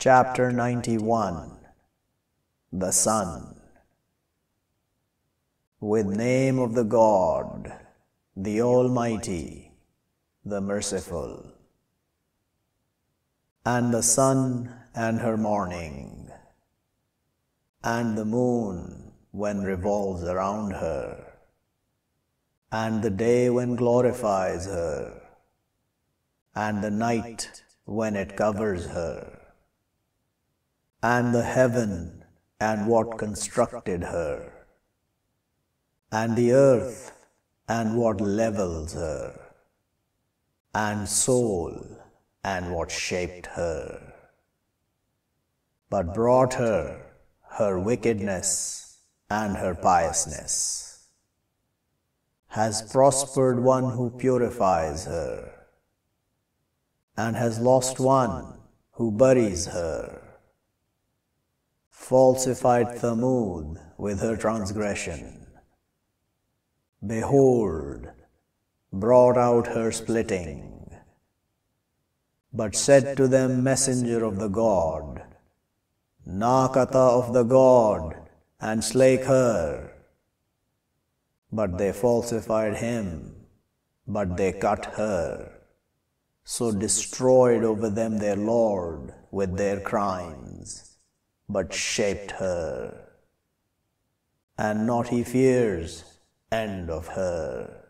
Chapter 91 The Sun. With name of the God, the Almighty, the Merciful, and the sun and her morning, and the moon when revolves around her, and the day when glorifies her, and the night when it covers her and the heaven and what constructed her, and the earth and what levels her, and soul and what shaped her, but brought her her wickedness and her piousness. Has prospered one who purifies her, and has lost one who buries her falsified Thamud with her transgression. Behold, brought out her splitting, but said to them, Messenger of the God, Nakata of the God, and slake her. But they falsified him, but they cut her, so destroyed over them their Lord with their crimes but shaped her. And not he fears end of her.